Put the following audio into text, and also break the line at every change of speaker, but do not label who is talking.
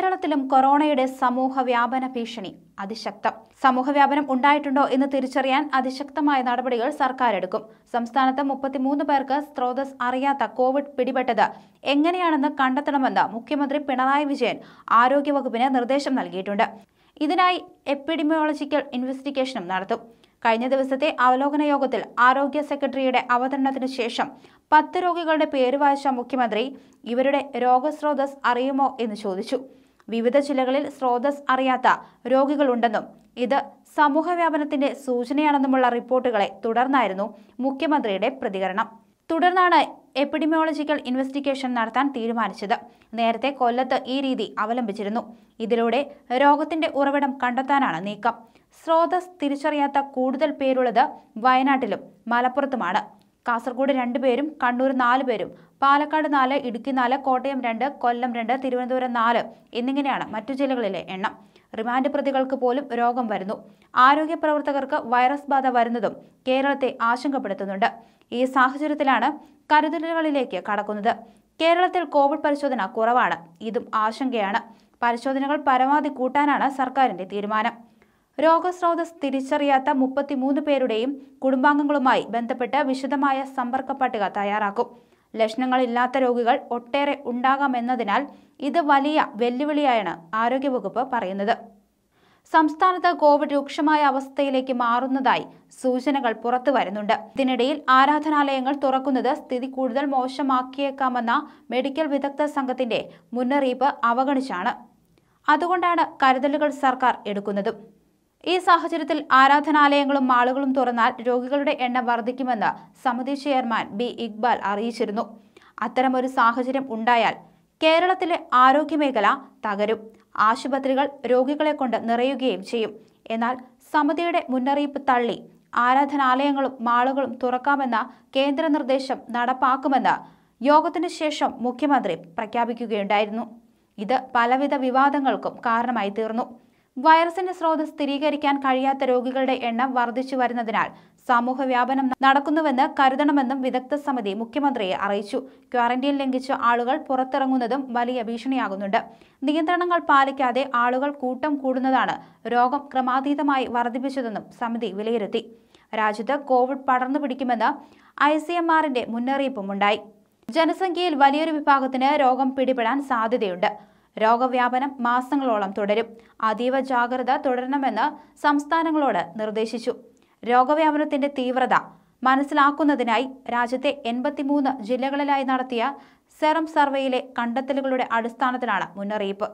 കേരളത്തിലും കൊറോണയുടെ സമൂഹ വ്യാപന ഭീഷണി അതിശക്തം. സമൂഹ വ്യാപനം ഉണ്ടായിട്ടുണ്ടോ എന്ന് തിരിച്ചറിയാൻ അതിശക്തമായ നടപടികൾ സർക്കാർ എടുക്കും സംസ്ഥാനത്ത് മുപ്പത്തിമൂന്ന് പേർക്ക് സ്രോതസ് അറിയാത്ത കോവിഡ് പിടിപെട്ടത് എങ്ങനെയാണെന്ന് കണ്ടെത്തണമെന്ന് മുഖ്യമന്ത്രി പിണറായി വിജയൻ ആരോഗ്യവകുപ്പിന് നിർദ്ദേശം നൽകിയിട്ടുണ്ട്. ഇതിനായി എപ്പിഡമിയോളജിക്കൽ ഇൻവെസ്റ്റിഗേഷനും നടത്തും. കഴിഞ്ഞ ദിവസത്തെ അവലോകന യോഗത്തിൽ ആരോഗ്യ സെക്രട്ടറിയുടെ അവതരണത്തിന് ശേഷം പത്ത് രോഗികളുടെ പേര് വായിച്ച മുഖ്യമന്ത്രി ഇവരുടെ രോഗസ്രോതസ് അറിയുമോ എന്ന് ചോദിച്ചു. വിവിധ ജില്ലകളിൽ സ്രോതസ് അറിയാത്ത രോഗികളുണ്ടെന്നും ഇത് സമൂഹവ്യാപനത്തിന്റെ സൂചനയാണെന്നുമുള്ള റിപ്പോർട്ടുകളെ തുടർന്നായിരുന്നു മുഖ്യമന്ത്രിയുടെ പ്രതികരണം. തുടർന്നാണ് എപ്പിഡമിയോളജിക്കൽ ഇൻവെസ്റ്റിഗേഷൻ നടത്താൻ തീരുമാനിച്ചത്. നേരത്തെ കൊല്ലത്ത് ഈ രീതി അവലംബിച്ചിരുന്നു. ഇതിലൂടെ രോഗത്തിന്റെ ഉറവിടം കണ്ടെത്താനാണ് നീക്കം. സ്രോതസ് തിരിച്ചറിയാത്ത കൂടുതൽ പേരുള്ളത് വയനാട്ടിലും മലപ്പുറത്തുമാണ്. കാസർഗോഡ് രണ്ടുപേരും കണ്ണൂർ നാല് പേരും പാലക്കാട് നാല് ഇടുക്കി നാല് കോട്ടയം രണ്ട് കൊല്ലം രണ്ട് തിരുവനന്തപുരം നാല് എന്നിങ്ങനെയാണ് മറ്റു ജില്ലകളിലെ എണ്ണം. റിമാൻഡ് പ്രതികൾക്ക് പോലും രോഗം വരുന്നു. ആരോഗ്യ പ്രവർത്തകർക്ക് വൈറസ് ബാധ വരുന്നതും കേരളത്തെ ആശങ്കപ്പെടുത്തുന്നുണ്ട്. ഈ സാഹചര്യത്തിലാണ് കരുതലുകളിലേക്ക് കടക്കുന്നത്. കേരളത്തിൽ കോവിഡ് പരിശോധന കുറവാണ്. ഇതും ആശങ്കയാണ്. പരിശോധനകൾ പരമാവധി കൂട്ടാനാണ് സർക്കാരിന്റെ തീരുമാനം. രോഗസ്രോതസ് തിരിച്ചറിയാത്ത മുപ്പത്തിമൂന്ന് പേരുടെയും കുടുംബാംഗങ്ങളുമായി ബന്ധപ്പെട്ട് വിശദമായ സമ്പർക്ക പട്ടിക തയ്യാറാക്കും. ലക്ഷണങ്ങളില്ലാത്ത രോഗികൾ ഒട്ടേറെ ഉണ്ടാകാമെന്നതിനാൽ ഇത് വലിയ വെല്ലുവിളിയായാണ് ആരോഗ്യവകുപ്പ് പറയുന്നത്. സംസ്ഥാനത്ത് കോവിഡ് രൂക്ഷമായ അവസ്ഥയിലേക്ക് മാറുന്നതായി സൂചനകൾ പുറത്തു വരുന്നുണ്ട്. ഇതിനിടയിൽ ആരാധനാലയങ്ങൾ തുറക്കുന്നത് സ്ഥിതി കൂടുതൽ മോശമാക്കിയേക്കാമെന്ന മെഡിക്കൽ വിദഗ്ധ സംഘത്തിന്റെ മുന്നറിയിപ്പ് അവഗണിച്ചാണ്. അതുകൊണ്ടാണ് കരുതലുകൾ സർക്കാർ എടുക്കുന്നതും. ഈ സാഹചര്യത്തിൽ ആരാധനാലയങ്ങളും മാളുകളും തുറന്നാൽ രോഗികളുടെ എണ്ണം വർദ്ധിക്കുമെന്ന് സമിതി ചെയർമാൻ ബി ഇക്ബാൽ അറിയിച്ചിരുന്നു. അത്തരമൊരു സാഹചര്യം ഉണ്ടായാൽ കേരളത്തിലെ ആരോഗ്യമേഖല തകരും. ആശുപത്രികൾ രോഗികളെ കൊണ്ട് നിറയുകയും ചെയ്യും. എന്നാൽ സമിതിയുടെ മുന്നറിയിപ്പ് തള്ളി ആരാധനാലയങ്ങളും മാളുകളും തുറക്കാമെന്ന കേന്ദ്ര നിർദ്ദേശം നടപ്പാക്കുമെന്ന് യോഗത്തിനു ശേഷം മുഖ്യമന്ത്രി പ്രഖ്യാപിക്കുകയുണ്ടായിരുന്നു. ഇത് പലവിധ വിവാദങ്ങൾക്കും കാരണമായി തീർന്നു. വൈറസിന്റെ സ്രോതസ് സ്ഥിരീകരിക്കാൻ കഴിയാത്ത രോഗികളുടെ എണ്ണം വർദ്ധിച്ചു വരുന്നതിനാൽ സമൂഹ വ്യാപനം നടക്കുന്നുവെന്ന് കരുതണമെന്നും വിദഗ്ധ സമിതി മുഖ്യമന്ത്രിയെ അറിയിച്ചു. ക്വാറന്റീൻ ലംഘിച്ച ആളുകൾ പുറത്തിറങ്ങുന്നതും വലിയ ഭീഷണിയാകുന്നുണ്ട്. നിയന്ത്രണങ്ങൾ പാലിക്കാതെ ആളുകൾ കൂട്ടം കൂടുന്നതാണ് രോഗം ക്രമാതീതമായി വർദ്ധിപ്പിച്ചതെന്നും സമിതി വിലയിരുത്തി. രാജ്യത്ത് കോവിഡ് പടർന്നു പിടിക്കുമെന്ന് ഐ സി എം ആറിന്റെ മുന്നറിയിപ്പുമുണ്ടായി. ജനസംഖ്യയിൽ വലിയൊരു വിഭാഗത്തിന് രോഗം പിടിപെടാൻ സാധ്യതയുണ്ട്. രോഗവ്യാപനം മാസങ്ങളോളം തുടരും. അതീവ ജാഗ്രത തുടരണമെന്ന് സംസ്ഥാനങ്ങളോട് നിർദ്ദേശിച്ചു. രോഗവ്യാപനത്തിന്റെ തീവ്രത മനസ്സിലാക്കുന്നതിനായി രാജ്യത്തെ എൺപത്തിമൂന്ന് ജില്ലകളിലായി നടത്തിയ സെറം സർവേയിലെ കണ്ടെത്തലുകളുടെ അടിസ്ഥാനത്തിലാണ് മുന്നറിയിപ്പ്.